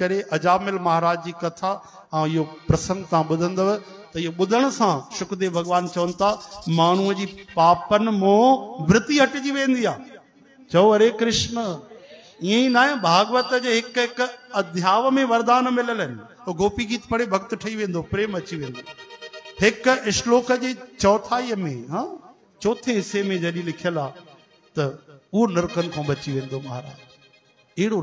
करे, अजामिल महाराज जी कथा ऐं इहो प्रसंग तव्हां ॿुधंदव। त इहो ॿुधण सां सुखदेव भॻवान चवनि था, माण्हूअ जी पापनि मों वृति हटिजी वेंदी आहे चओ हरे कृष्ण, ईअं ई न आहे भागवत जे हिकु हिकु अध्याव में वरदान मिलियल आहिनि। पोइ गोपी गीत पढ़े भक्त ठही वेंदो, प्रेम अची वेंदो। हिकु श्लोक जे चौथाईअ में, हा, चोथे हिसे में जॾहिं लिखियलु आहे त उहो नरकनि खां बची वेंदो महाराज। अहिड़ो